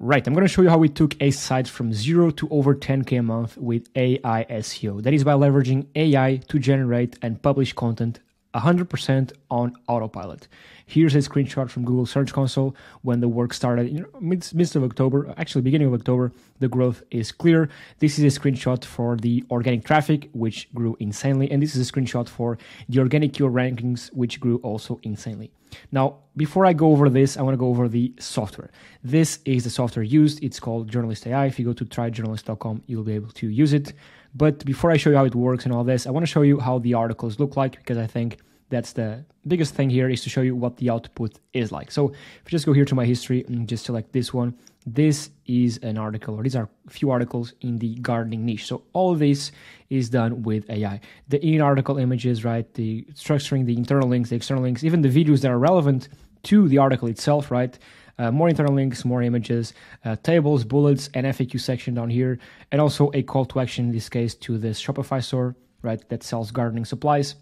Right, I'm going to show you how we took a site from zero to over 10k a month with AI SEO. That is by leveraging AI to generate and publish content 100% on autopilot. Here's a screenshot from Google Search Console when the work started in mid, midst of October, actually beginning of October. The growth is clear. This is a screenshot for the organic traffic, which grew insanely, and this is a screenshot for the organic keyword rankings, which grew also insanely. Now, before I go over this, I want to go over the software. This is the software used. It's called Journalist AI. If you go to tryjournalist.com, you'll be able to use it. But before I show you how it works and all this, I want to show you how the articles look like because I think that's the biggest thing here is to show you what the output is like. So if you just go here to my history and just select this one, this is an article, or these are a few articles in the gardening niche. So all this is done with AI. The in-article images, right? The structuring, the internal links, the external links, even the videos that are relevant to the article itself, right? Uh, more internal links, more images, uh, tables, bullets, an FAQ section down here, and also a call to action in this case to this Shopify store, right? That sells gardening supplies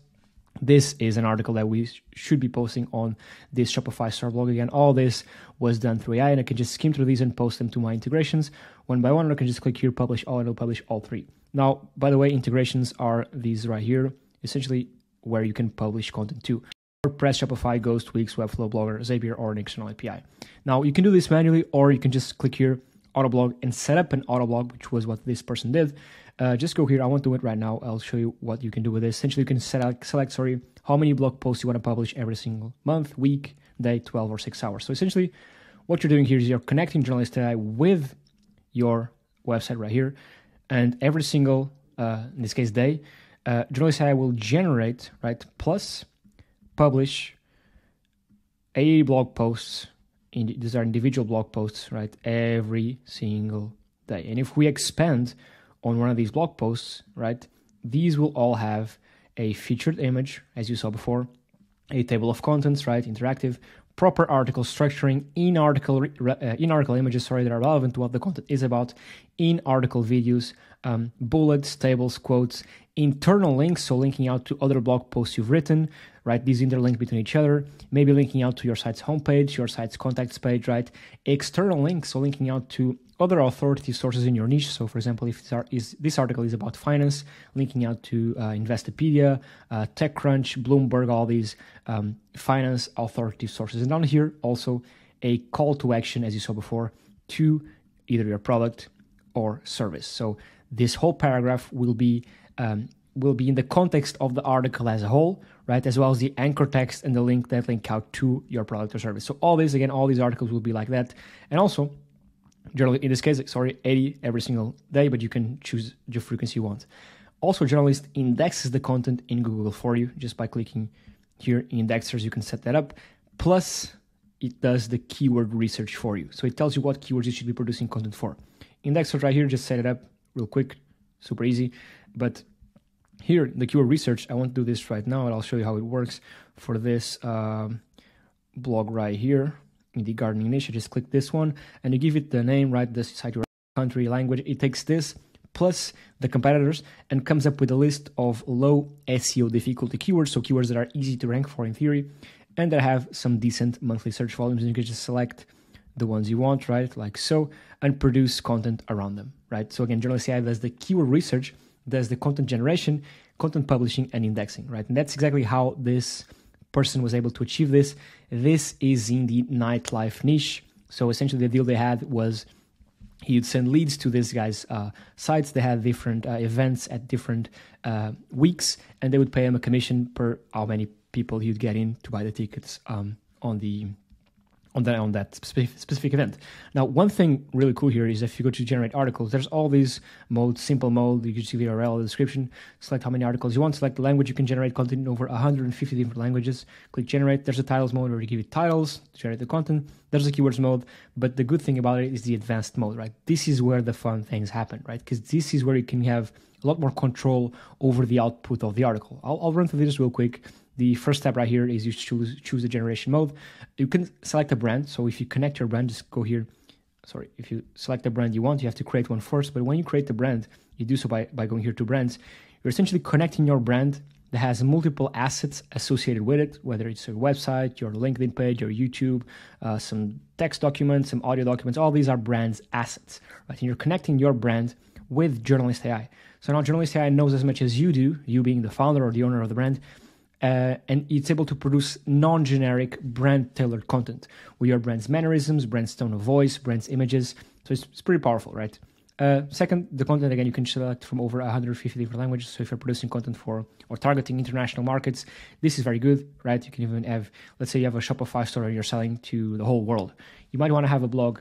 this is an article that we should be posting on this Shopify store blog again. All this was done through AI, and I can just skim through these and post them to my integrations one by one. Or I can just click here, publish all, and it'll publish all three. Now, by the way, integrations are these right here, essentially where you can publish content to. WordPress, Shopify, Ghost, Wix, Webflow, Blogger, Zapier, or an external API. Now, you can do this manually, or you can just click here, Autoblog, and set up an Autoblog, which was what this person did uh, just go here. I won't do it right now. I'll show you what you can do with this. Essentially, you can select, select sorry, how many blog posts you want to publish every single month, week, day, 12 or 6 hours. So essentially, what you're doing here is you're connecting Journalist AI with your website right here. And every single, uh, in this case, day, uh, Journalist AI will generate, right, plus publish 80 blog posts. In, these are individual blog posts, right, every single day. And if we expand on one of these blog posts, right, these will all have a featured image, as you saw before, a table of contents, right, interactive, proper article structuring, in article uh, in article images, sorry, that are relevant to what the content is about, in article videos, um, bullets, tables, quotes, internal links, so linking out to other blog posts you've written, right? These interlink between each other, maybe linking out to your site's homepage, your site's contacts page, right? External links, so linking out to other authority sources in your niche. So, for example, if is, this article is about finance, linking out to uh, Investopedia, uh, TechCrunch, Bloomberg, all these um, finance authority sources. And down here, also a call to action, as you saw before, to either your product or service. So, this whole paragraph will be um, will be in the context of the article as a whole, right? As well as the anchor text and the link that link out to your product or service. So all this, again, all these articles will be like that. And also, generally in this case, sorry, 80 every single day, but you can choose the frequency you want. Also, Journalist indexes the content in Google for you just by clicking here in indexers. You can set that up. Plus, it does the keyword research for you. So it tells you what keywords you should be producing content for. Indexers right here, just set it up real quick, super easy. But here, the keyword research, I won't do this right now, and I'll show you how it works for this um, blog right here the gardening niche. You just click this one and you give it the name, right? The site your country, language. It takes this plus the competitors and comes up with a list of low SEO difficulty keywords, so keywords that are easy to rank for in theory, and that have some decent monthly search volumes. And you can just select the ones you want, right? Like so, and produce content around them, right? So again, Journalist AI does the keyword research, does the content generation, content publishing, and indexing, right? And that's exactly how this person was able to achieve this. This is in the nightlife niche. So essentially, the deal they had was he'd send leads to these guys' uh, sites. They had different uh, events at different uh, weeks, and they would pay him a commission per how many people he'd get in to buy the tickets um, on the on that on that specific, specific event. Now, one thing really cool here is if you go to generate articles, there's all these modes, simple mode, you can see the URL, the description, select how many articles you want, select the language, you can generate content in over 150 different languages. Click generate. There's a titles mode where you give it titles to generate the content. There's a keywords mode, but the good thing about it is the advanced mode, right? This is where the fun things happen, right? Because this is where you can have a lot more control over the output of the article. I'll, I'll run through this real quick. The first step right here is you choose choose the generation mode. You can select a brand. So if you connect your brand, just go here. Sorry, if you select the brand you want, you have to create one first. But when you create the brand, you do so by, by going here to brands. You're essentially connecting your brand that has multiple assets associated with it, whether it's your website, your LinkedIn page, your YouTube, uh, some text documents, some audio documents. All these are brands assets, right? And you're connecting your brand with Journalist AI. So now Journalist AI knows as much as you do, you being the founder or the owner of the brand, uh, and it's able to produce non-generic brand-tailored content with your brand's mannerisms, brand's tone of voice, brand's images. So it's, it's pretty powerful, right? Uh, second, the content again you can select from over 150 different languages. So if you're producing content for or targeting international markets, this is very good, right? You can even have, let's say you have a Shopify store and you're selling to the whole world. You might want to have a blog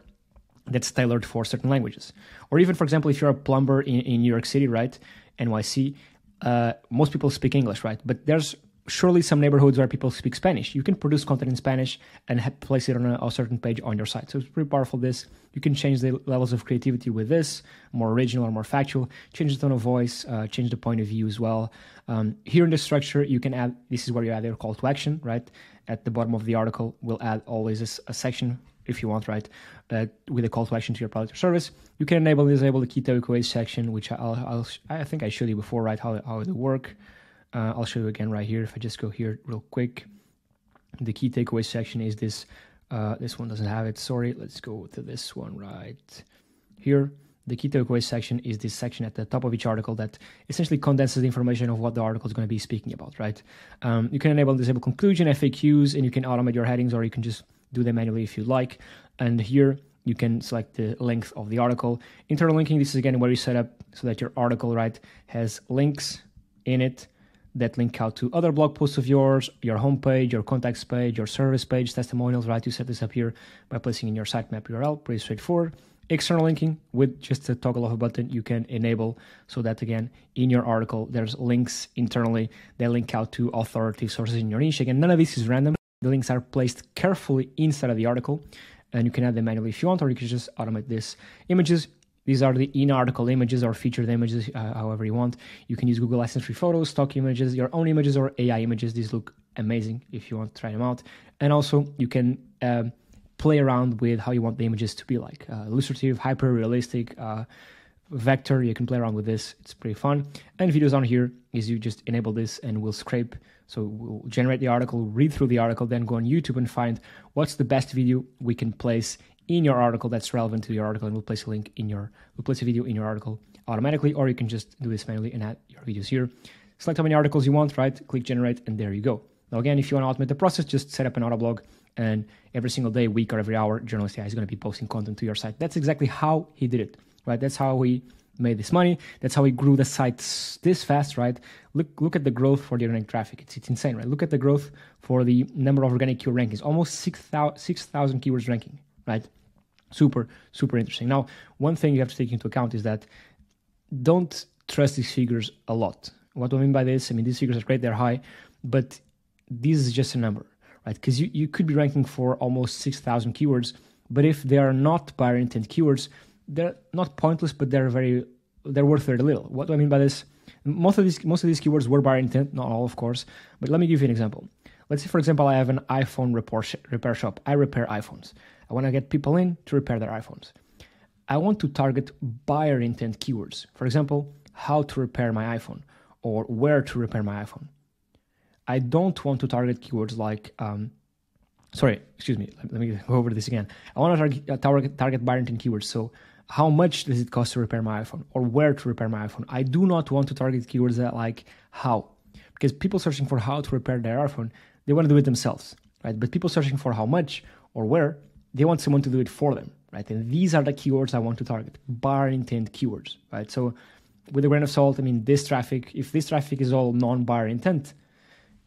that's tailored for certain languages, or even, for example, if you're a plumber in, in New York City, right, NYC, uh, most people speak English, right? But there's surely some neighborhoods where people speak Spanish. You can produce content in Spanish and place it on a, a, certain page on your site. So it's pretty powerful. This you can change the levels of creativity with this, more original or more factual. Change the tone of voice, uh, change the point of view as well. Um, here in the structure, you can add. This is where you add your call to action, right? At the bottom of the article, we'll add always a, a section if you want, right? Uh, with a call to action to your product or service. You can enable and disable the key takeaways section, which I'll, I'll I think I showed you before, right? How how it work. Uh, I'll show you again right here. If I just go here real quick, the key takeaway section is this. Uh, this one doesn't have it. Sorry. Let's go to this one right here. The key takeaway section is this section at the top of each article that essentially condenses the information of what the article is going to be speaking about, right? Um, you can enable and disable conclusion, FAQs, and you can automate your headings or you can just do them manually if you like. And here you can select the length of the article. Internal linking, this is again where you set up so that your article, right, has links in it that link out to other blog posts of yours, your homepage, your contacts page, your service page, testimonials, right? You set this up here by placing in your sitemap URL, pretty straightforward. External linking with just a toggle of a button you can enable so that again in your article there's links internally that link out to authoritative sources in your niche. Again, none of this is random. The links are placed carefully inside of the article and you can add them manually if you want, or you can just automate this. Images, these are the in-article images or featured images, uh, however you want. You can use Google license-free photos, stock images, your own images, or AI images. These look amazing if you want to try them out. And also, you can uh, play around with how you want the images to be like. Uh, illustrative, hyper-realistic, uh, vector. You can play around with this. It's pretty fun. And videos on here is you just enable this and we'll scrape. So we'll generate the article, read through the article, then go on YouTube and find what's the best video we can place in your article that's relevant to your article and we'll place a link in your we'll place a video in your article automatically or you can just do this manually and add your videos here. Select how many articles you want right? Click generate and there you go. Now again if you want to automate the process just set up an auto blog and every single day week or every hour journalist AI is going to be posting content to your site. That's exactly how he did it right? That's how he made this money. That's how he grew the site this fast right? Look look at the growth for the organic traffic. It's, it's insane right? Look at the growth for the number of organic keyword rankings. Almost 6000 6, keywords ranking right? Super, super interesting. Now, one thing you have to take into account is that don't trust these figures a lot. What do I mean by this? I mean, these figures are great, they're high, but this is just a number, right? Because you, you could be ranking for almost 6,000 keywords, but if they are not buyer intent keywords, they're not pointless, but they're very, they're worth very little. What do I mean by this? Most of these, most of these keywords were buyer intent, not all, of course, but let me give you an example. Let's say, for example, I have an iPhone repair, repair shop. I repair iPhones. I want to get people in to repair their iPhones. I want to target buyer intent keywords. For example, how to repair my iPhone or where to repair my iPhone. I don't want to target keywords like, um, sorry, excuse me, let, let, me go over this again. I want to target, uh, target, target buyer intent keywords. So, how much does it cost to repair my iPhone or where to repair my iPhone? I do not want to target keywords that like how, because people searching for how to repair their iPhone, they want to do it themselves, right? But people searching for how much or where, they want someone to do it for them, right? And these are the keywords I want to target, buyer intent keywords, right? So with a grain of salt, I mean, this traffic, if this traffic is all non-buyer intent,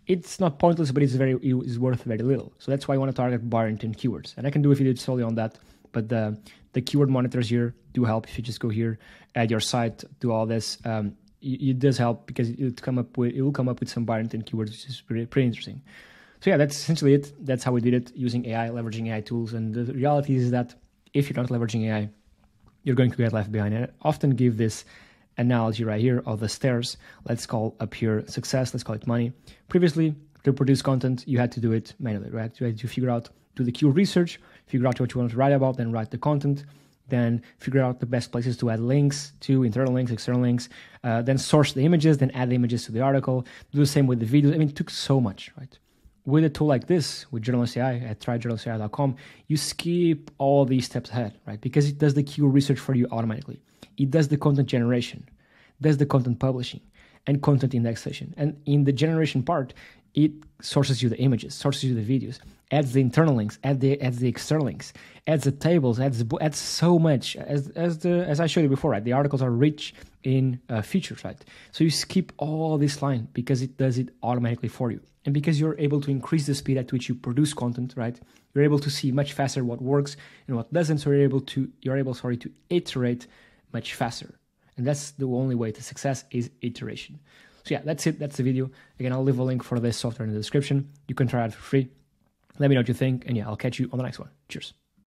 it's not pointless, but it's very it's worth very little. So that's why I want to target buyer intent keywords, and I can do a video solely on that. But the the keyword monitors here do help. If you just go here, add your site, do all this, um, it, does help because it come up with it will come up with some buyer intent keywords, which is pretty pretty interesting. So yeah, that's essentially it. That's how we did it using AI, leveraging AI tools. And the reality is that if you're not leveraging AI, you're going to get left behind. And I often give this analogy right here of the stairs. Let's call up here success. Let's call it money. Previously, to produce content, you had to do it manually, right? You had to figure out, do the keyword research, figure out what you want to write about, then write the content. then figure out the best places to add links to internal links, external links, uh, then source the images, then add the images to the article. Do the same with the videos. I mean, it took so much, right? With a tool like this, with Journalist AI at tryjournalistai.com, you skip all these steps ahead, right? Because it does the keyword research for you automatically. It does the content generation, does the content publishing, and content indexation. And in the generation part, it sources you the images, sources you the videos, adds the internal links, adds the adds the external links, adds the tables, adds adds so much. As as the as I showed you before, right? The articles are rich in uh, features, right? So you skip all this line because it does it automatically for you, and because you're able to increase the speed at which you produce content, right? You're able to see much faster what works and what doesn't. So you're able to you're able sorry to iterate much faster, and that's the only way to success is iteration. So yeah, that's it. That's the video. Again, I'll leave a link for this software in the description. You can try it for free. Let me know what you think, and yeah, I'll catch you on the next one. Cheers.